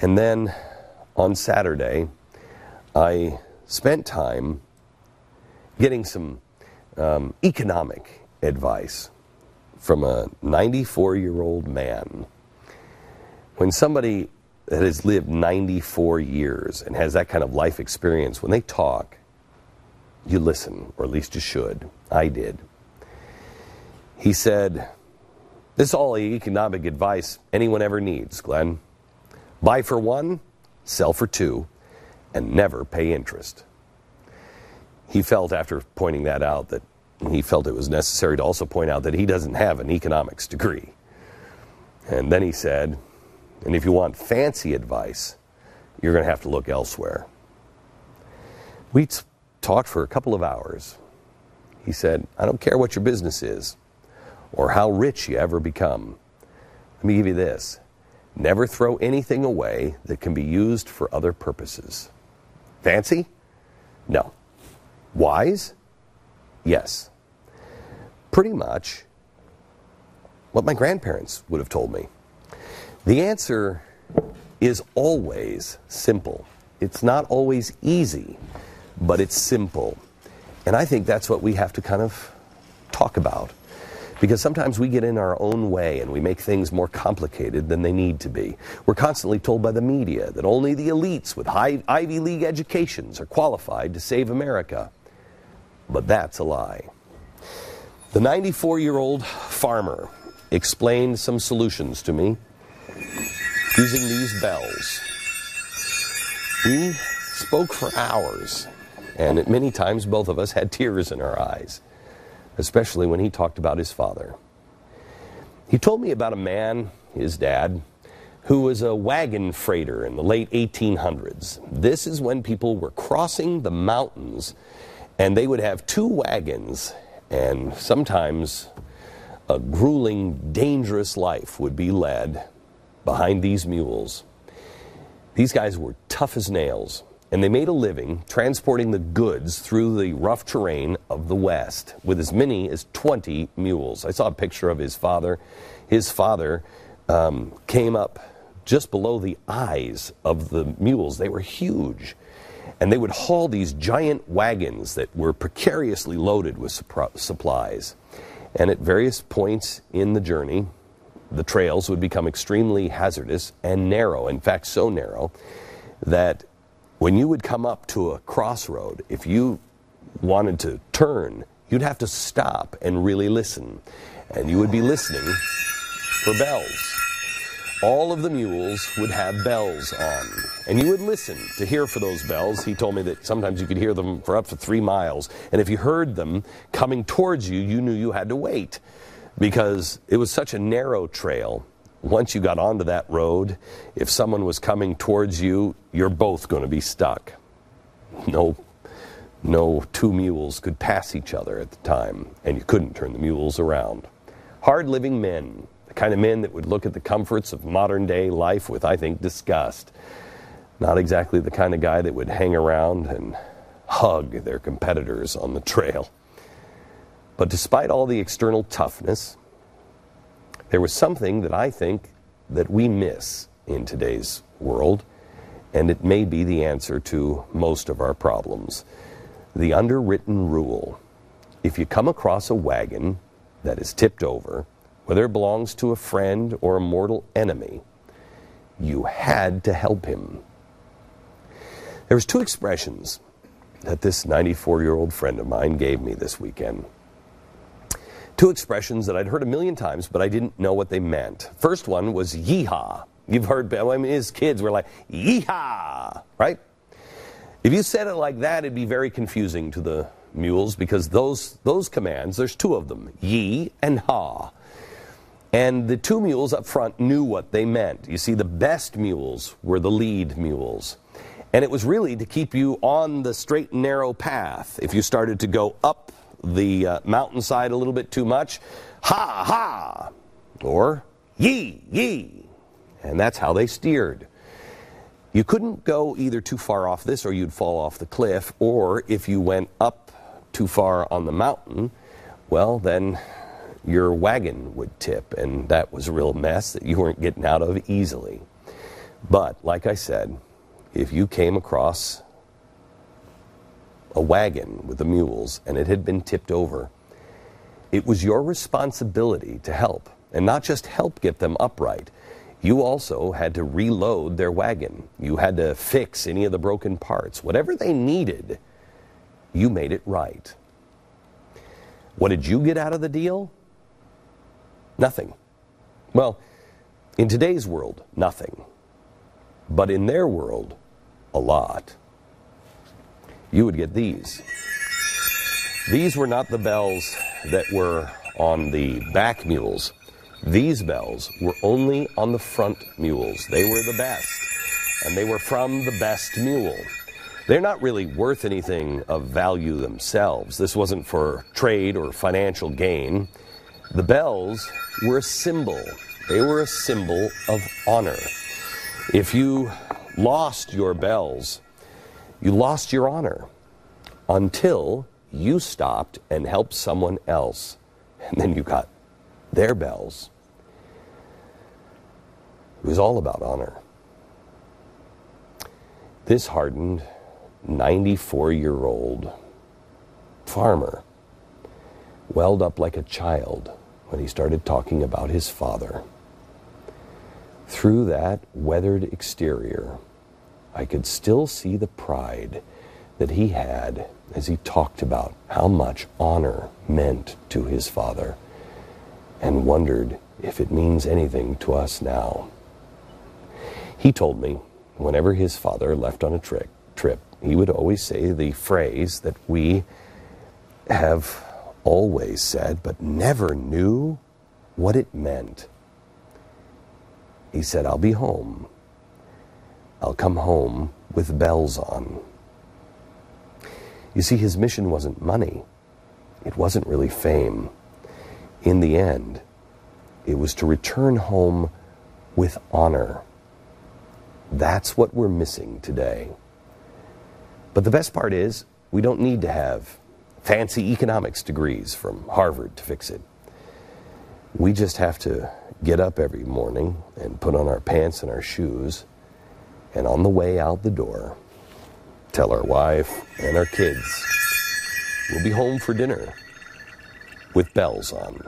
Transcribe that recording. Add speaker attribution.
Speaker 1: And then on Saturday, I spent time getting some um, economic advice from a 94 year old man. When somebody that has lived 94 years and has that kind of life experience, when they talk, you listen, or at least you should. I did. He said, This is all economic advice anyone ever needs, Glenn. Buy for one, sell for two, and never pay interest. He felt, after pointing that out, that he felt it was necessary to also point out that he doesn't have an economics degree. And then he said, and if you want fancy advice, you're going to have to look elsewhere. We talked for a couple of hours. He said, I don't care what your business is or how rich you ever become. Let me give you this never throw anything away that can be used for other purposes. Fancy? No. Wise? Yes. Pretty much what my grandparents would have told me. The answer is always simple. It's not always easy, but it's simple. And I think that's what we have to kind of talk about. Because sometimes we get in our own way and we make things more complicated than they need to be. We're constantly told by the media that only the elites with high Ivy League educations are qualified to save America. But that's a lie. The 94 year old farmer explained some solutions to me using these bells. We spoke for hours, and at many times both of us had tears in our eyes, especially when he talked about his father. He told me about a man, his dad, who was a wagon freighter in the late 1800s. This is when people were crossing the mountains, and they would have two wagons, and sometimes a grueling, dangerous life would be led behind these mules. These guys were tough as nails, and they made a living transporting the goods through the rough terrain of the West with as many as 20 mules. I saw a picture of his father. His father um, came up just below the eyes of the mules. They were huge. And they would haul these giant wagons that were precariously loaded with supplies. And at various points in the journey, the trails would become extremely hazardous and narrow. In fact, so narrow that when you would come up to a crossroad, if you wanted to turn, you'd have to stop and really listen. And you would be listening for bells. All of the mules would have bells on. And you would listen to hear for those bells. He told me that sometimes you could hear them for up to three miles. And if you heard them coming towards you, you knew you had to wait because it was such a narrow trail. Once you got onto that road, if someone was coming towards you, you're both going to be stuck. No, no two mules could pass each other at the time, and you couldn't turn the mules around. Hard living men, the kind of men that would look at the comforts of modern day life with, I think, disgust. Not exactly the kind of guy that would hang around and hug their competitors on the trail. But despite all the external toughness, there was something that I think that we miss in today's world, and it may be the answer to most of our problems. The underwritten rule. If you come across a wagon that is tipped over, whether it belongs to a friend or a mortal enemy, you had to help him. There was two expressions that this 94 year old friend of mine gave me this weekend. Two expressions that I'd heard a million times, but I didn't know what they meant. First one was yeehaw. You've heard, I mean, his kids were like, yeehaw, right? If you said it like that, it'd be very confusing to the mules because those, those commands, there's two of them, ye and ha. And the two mules up front knew what they meant. You see, the best mules were the lead mules. And it was really to keep you on the straight and narrow path. If you started to go up the uh, mountainside a little bit too much, ha ha, or ye ye. And that's how they steered. You couldn't go either too far off this or you'd fall off the cliff, or if you went up too far on the mountain, well, then your wagon would tip, and that was a real mess that you weren't getting out of easily. But, like I said, if you came across a wagon with the mules and it had been tipped over, it was your responsibility to help, and not just help get them upright. You also had to reload their wagon. You had to fix any of the broken parts. Whatever they needed, you made it right. What did you get out of the deal? Nothing. Well, in today's world, nothing. But in their world, a lot. You would get these. These were not the bells that were on the back mules. These bells were only on the front mules. They were the best, and they were from the best mule. They're not really worth anything of value themselves. This wasn't for trade or financial gain. The bells were a symbol. They were a symbol of honor. If you lost your bells, you lost your honor until you stopped and helped someone else. And then you got their bells. It was all about honor. This hardened 94 year old farmer welled up like a child when he started talking about his father. Through that weathered exterior, I could still see the pride that he had as he talked about how much honor meant to his father and wondered if it means anything to us now. He told me whenever his father left on a trip, trip, he would always say the phrase that we have always said but never knew what it meant. He said, I'll be home. I'll come home with bells on. You see, his mission wasn't money. It wasn't really fame. In the end, it was to return home with honor. That's what we're missing today. But the best part is, we don't need to have fancy economics degrees from Harvard to fix it. We just have to get up every morning and put on our pants and our shoes, and on the way out the door, tell our wife and our kids we'll be home for dinner with bells on.